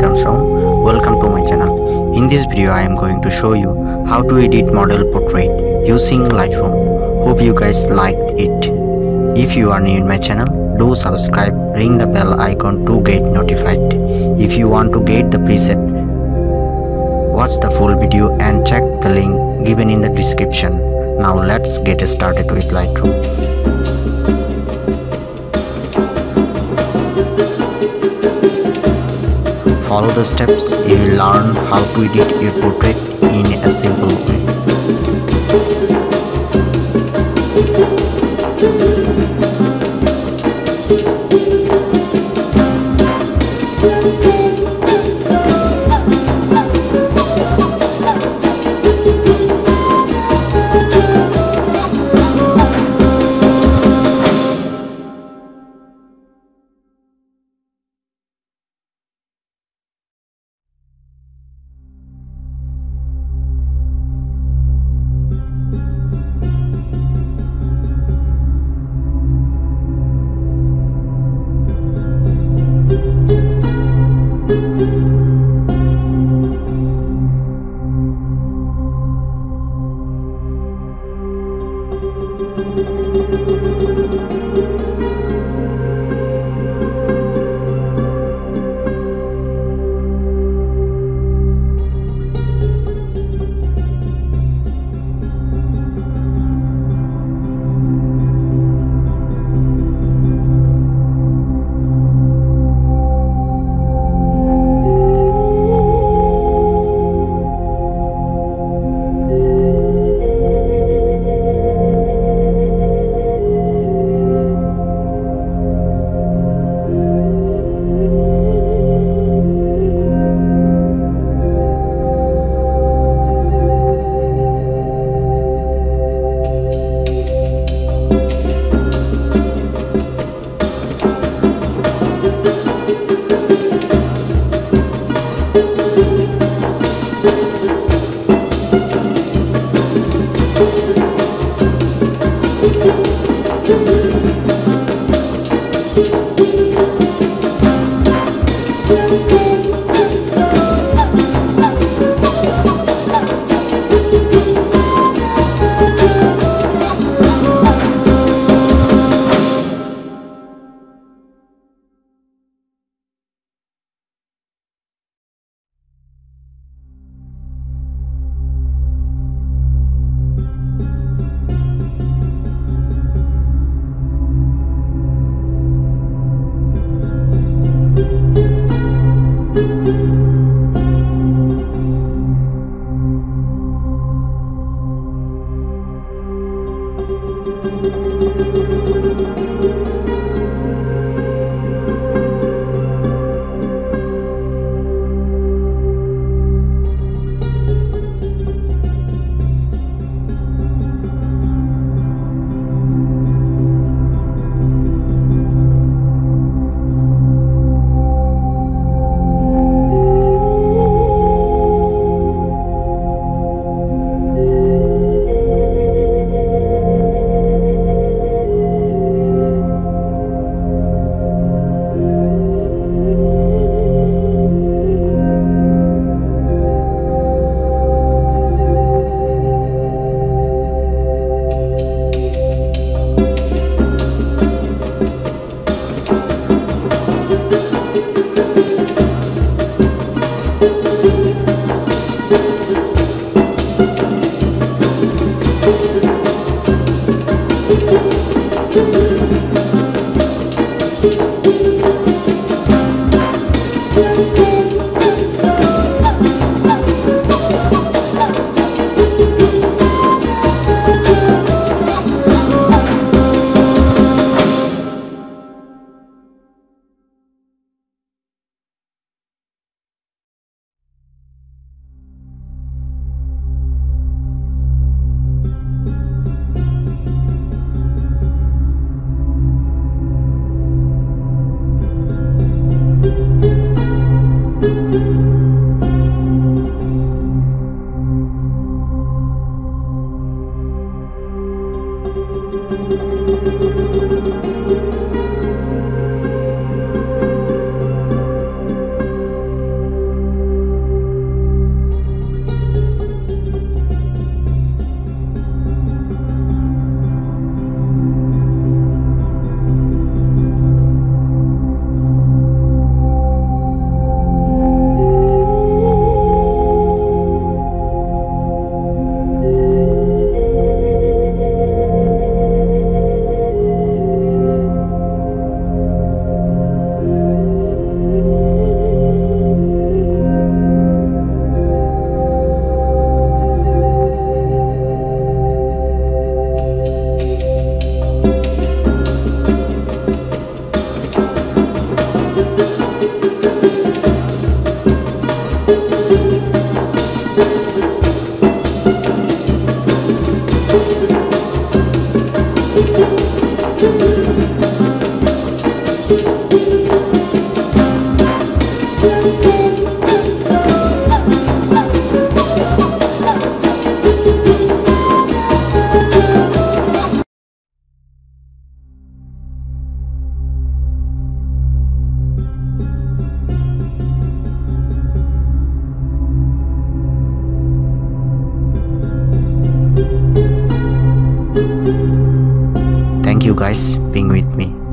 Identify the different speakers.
Speaker 1: Shaum. Welcome to my channel. In this video I am going to show you how to edit model portrait using Lightroom. Hope you guys liked it. If you are new in my channel, do subscribe, ring the bell icon to get notified. If you want to get the preset, watch the full video and check the link given in the description. Now let's get started with Lightroom. Follow the steps, you will learn how to edit your portrait in a simple way. Guys being with me